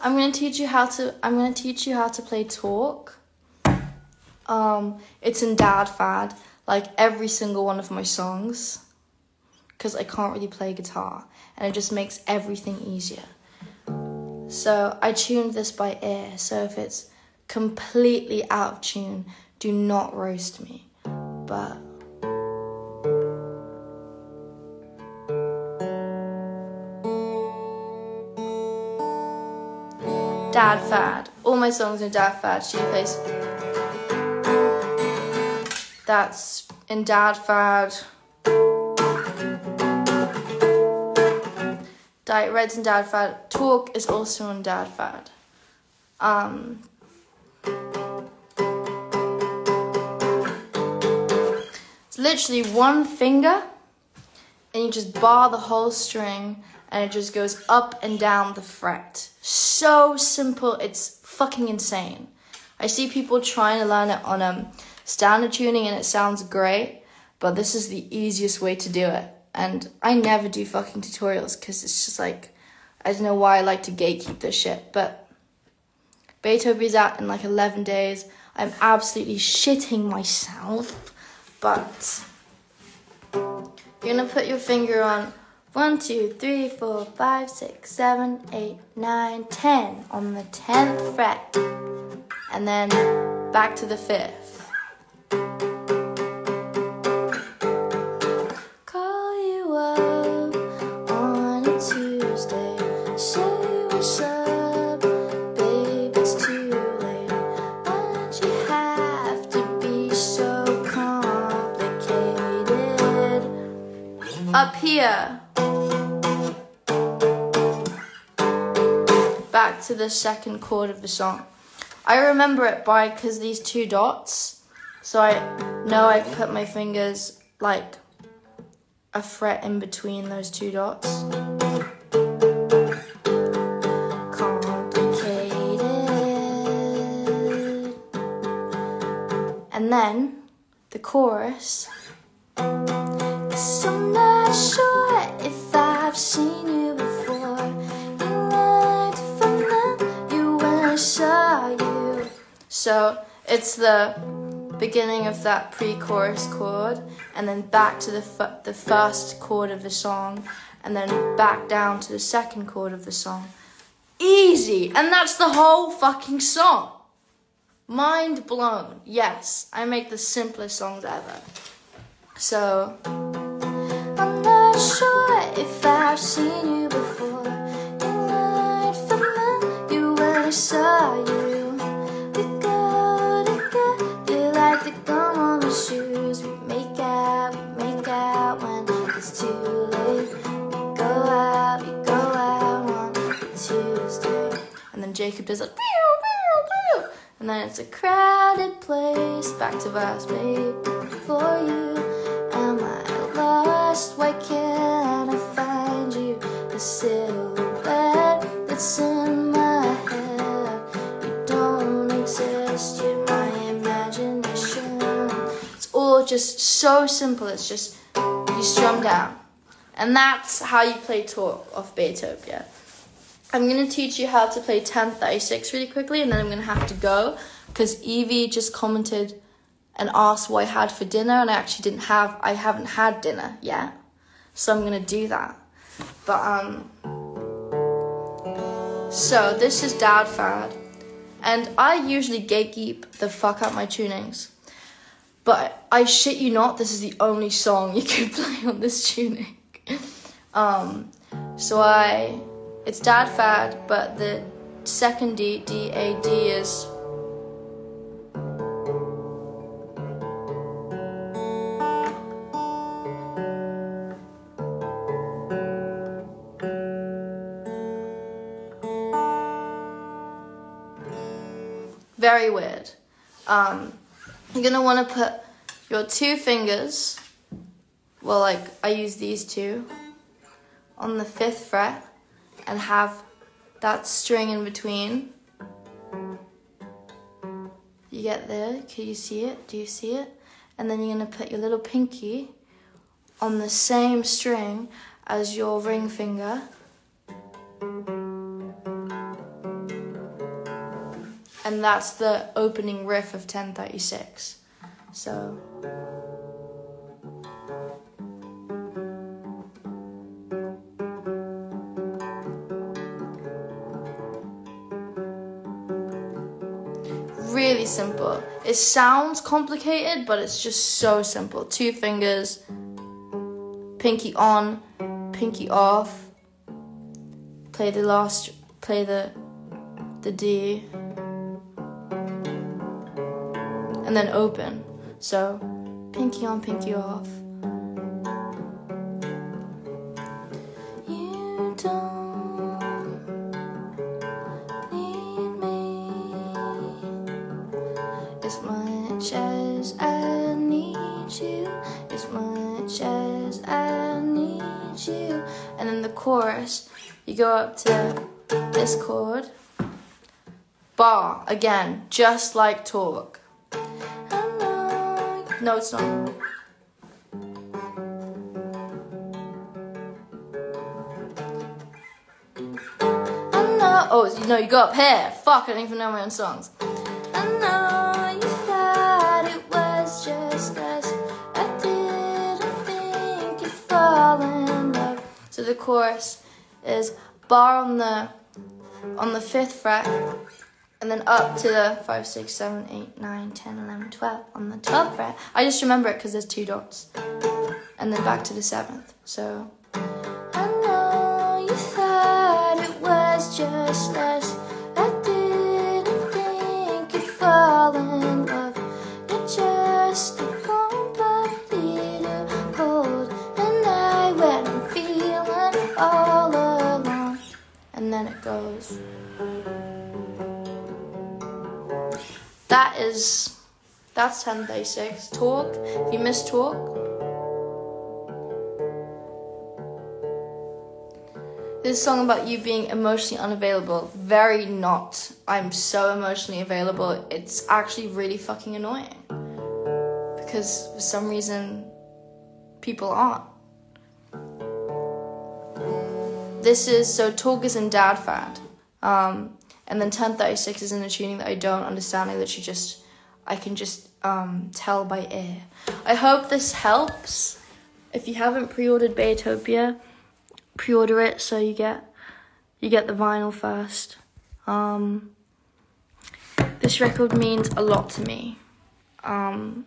I'm gonna teach you how to. I'm gonna teach you how to play talk. Um, it's in Dad Fad, like every single one of my songs, because I can't really play guitar, and it just makes everything easier. So I tuned this by ear. So if it's completely out of tune, do not roast me. But Dad Fad. All my songs are Dad Fad. She plays. That's in Dad Fad. Dye It Red's in Dad Fad. Talk is also in Dad Fad. Um, it's literally one finger, and you just bar the whole string and it just goes up and down the fret. So simple, it's fucking insane. I see people trying to learn it on um, standard tuning and it sounds great, but this is the easiest way to do it. And I never do fucking tutorials because it's just like, I don't know why I like to gatekeep this shit, but Beatopia's out in like 11 days. I'm absolutely shitting myself, but you're gonna put your finger on one, two, three, four, five, six, seven, eight, nine, ten on the tenth fret. And then back to the fifth. Call you up on a Tuesday. Say what's up, babe, it's too late. Why'd you have to be so complicated? Up here. Back to the second chord of the song. I remember it by because these two dots. So I know I put my fingers like a fret in between those two dots. And then the chorus. Cause I'm not sure if I've seen saw you. So it's the beginning of that pre-chorus chord, and then back to the the first chord of the song, and then back down to the second chord of the song. Easy, and that's the whole fucking song. Mind blown. Yes, I make the simplest songs ever. So I'm not sure if I've seen you before. You might you when I Jacob does and then it's a crowded place. Back to verse, wait for you. Am I lost? Why can't I find you? The silhouette that's in my head. You don't exist, you're my imagination. It's all just so simple. It's just you strum down. And that's how you play talk off Beatopia. I'm gonna teach you how to play 1036 really quickly and then I'm gonna have to go because Evie just commented and asked what I had for dinner and I actually didn't have I haven't had dinner yet. So I'm gonna do that. But um so this is Dad Fad. And I usually gatekeep the fuck out my tunings. But I shit you not, this is the only song you can play on this tuning. um so I it's Dad Fad, but the second D D A D is very weird. Um, you're gonna want to put your two fingers, well, like I use these two, on the fifth fret and have that string in between. You get there? Can you see it? Do you see it? And then you're gonna put your little pinky on the same string as your ring finger. and that's the opening riff of 1036. So. Really simple. It sounds complicated, but it's just so simple. Two fingers, pinky on, pinky off. Play the last, play the, the D, and then open. So, pinky on, pinky off. As much as I need you, as much as I need you. And then the chorus, you go up to this chord, bar again, just like talk. No, it's not. Oh, no, you go up here. Fuck, I don't even know my own songs. I know chorus is bar on the on the fifth fret and then up to the 5, 6, 7, 8, 9, 10, 11, 12 on the 12th fret. I just remember it because there's two dots. And then back to the 7th. So, I know you thought it was just us. Then it goes. that is that's ten 1036 talk if you missed talk. This song about you being emotionally unavailable. Very not. I'm so emotionally available. It's actually really fucking annoying. Because for some reason people aren't this is so talk is in dad um, and then 1036 is in a tuning that I don't understand. I literally just, I can just um, tell by ear. I hope this helps. If you haven't pre-ordered Beatopia, pre-order it so you get, you get the vinyl first. Um, this record means a lot to me. Um,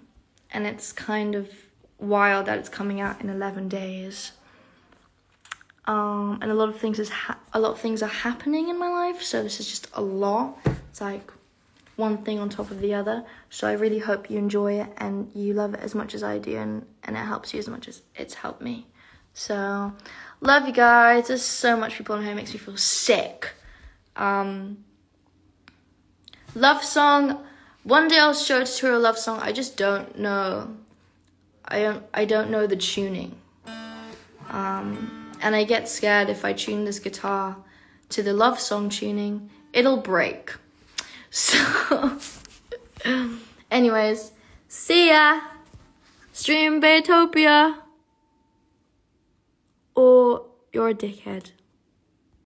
and it's kind of wild that it's coming out in 11 days um, and a lot of things is a lot of things are happening in my life. So this is just a lot. It's like one thing on top of the other. So I really hope you enjoy it and you love it as much as I do, and and it helps you as much as it's helped me. So love you guys. There's so much people on here. It makes me feel sick. Um, love song. One day I'll show a tutorial love song. I just don't know. I don't. I don't know the tuning. Um, and I get scared if I tune this guitar to the love song tuning, it'll break. So, anyways, see ya! Stream Beatopia! Or you're a dickhead.